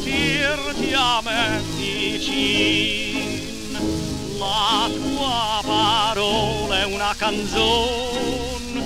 sentirti a me vicin la tua parola è una canzone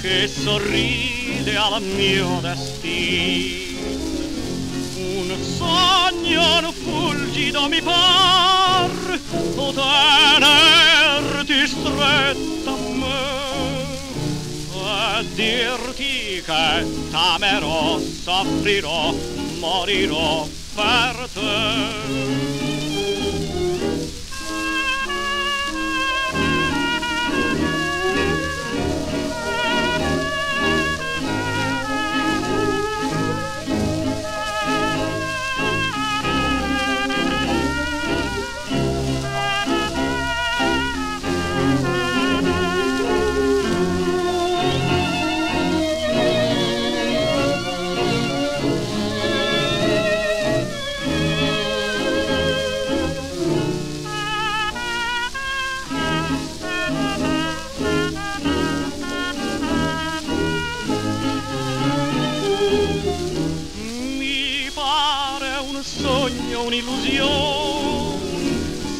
che sorride al mio destino. Un sogno fulgido mi par tenerti stretta a me e dirti che t'amerò, soffrirò, morirò parte te. sogno, un'illusione,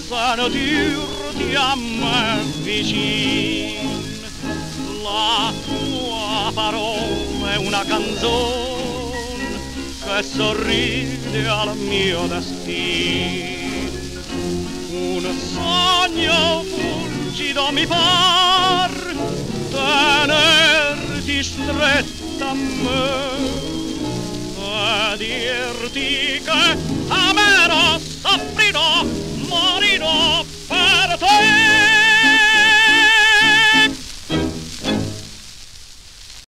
sentirti a me vicino. La tua parola è una canzone che sorride al mio destino. Un sogno fulgido mi par tenerti stretta a me dirti che amerò, soffrirò,